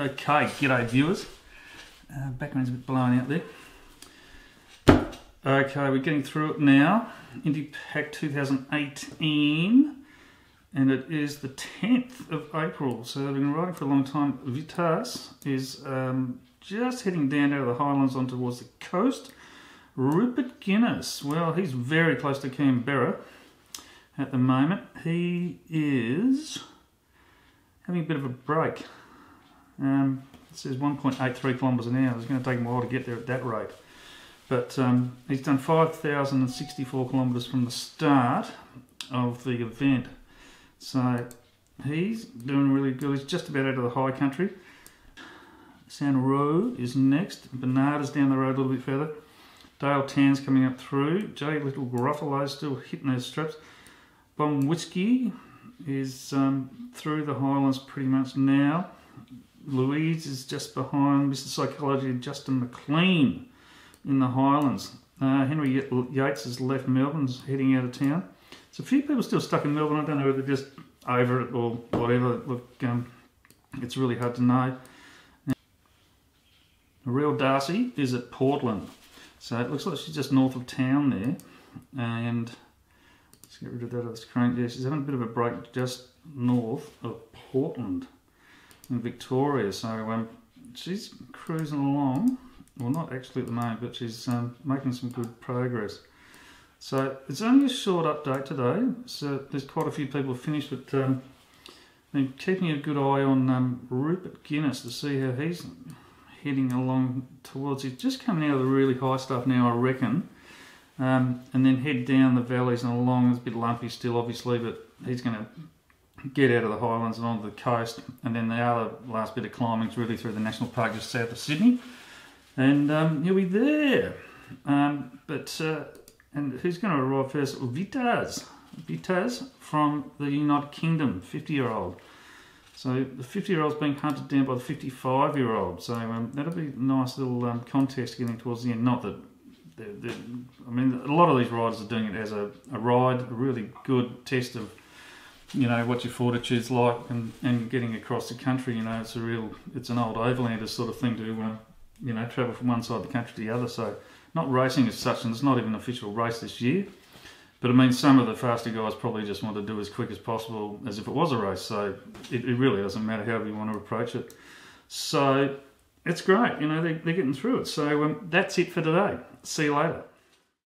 Okay, g'day viewers. Uh, background's a bit blowing out there. Okay, we're getting through it now. Indy Pack 2018, and it is the 10th of April. So I've been riding for a long time. Vitas is um, just heading down out of the highlands on towards the coast. Rupert Guinness, well, he's very close to Canberra at the moment. He is having a bit of a break. Um, it says 1.83 kilometres an hour. It's going to take him a while to get there at that rate. But um, he's done 5,064 kilometres from the start of the event. So he's doing really good. He's just about out of the high country. San Road is next. Bernard is down the road a little bit further. Dale Tan's coming up through. J Little Gruffalo's still hitting those straps. Bomb Whiskey is um, through the Highlands pretty much now. Louise is just behind Mr. Psychology Justin McLean in the Highlands. Uh, Henry Yates has left Melbourne, is heading out of town. So a few people still stuck in Melbourne. I don't know whether they're just over it or whatever. Look, um, it's really hard to know. Now, Real Darcy is at Portland. So it looks like she's just north of town there. And let's get rid of that of the screen. Yeah, she's having a bit of a break just north of Portland in Victoria. So um, she's cruising along. Well, not actually at the moment, but she's um, making some good progress. So it's only a short update today. So there's quite a few people finished, but um, been keeping a good eye on um, Rupert Guinness to see how he's heading along towards. He's just coming out of the really high stuff now, I reckon. Um, and then head down the valleys and along. It's a bit lumpy still, obviously, but he's going to get out of the highlands and onto the coast. And then the other last bit of climbing is really through the national park just south of Sydney. And um, he'll be there. Um, but, uh, and who's going to arrive first? Vitas. Vitas from the United Kingdom, 50 year old. So the 50 year old's being hunted down by the 55 year old. So um, that'll be a nice little um, contest getting towards the end. Not that, I mean, a lot of these riders are doing it as a, a ride, a really good test of you know what your fortitude's like and, and getting across the country you know it's a real it's an old overlander sort of thing to uh, you know travel from one side of the country to the other. So not racing as such and it's not even an official race this year but I mean some of the faster guys probably just want to do as quick as possible as if it was a race. So it, it really doesn't matter however you want to approach it. So it's great you know they, they're getting through it. So um, that's it for today. See you later